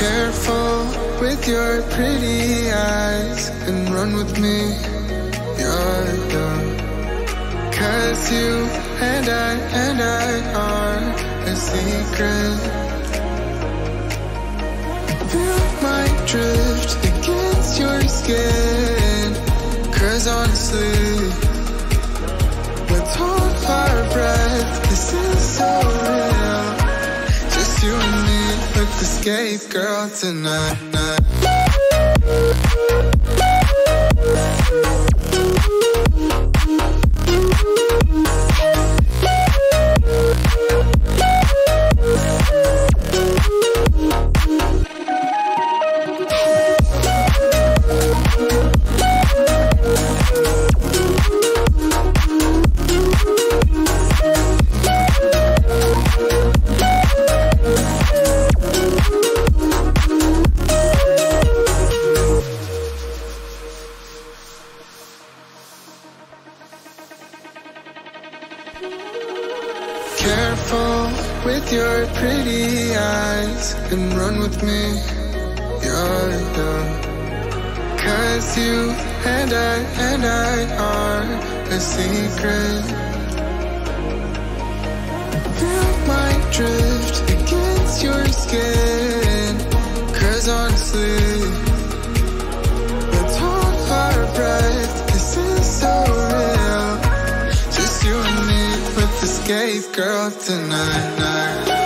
Careful with your pretty eyes and run with me. You're young. Cause you and I and I are a secret. Feel my drift against your skin. Cause honestly, the escape girl tonight. Careful with your pretty eyes and run with me. You're young. Cause you and I and I are a secret. Feel my drift escape girl tonight.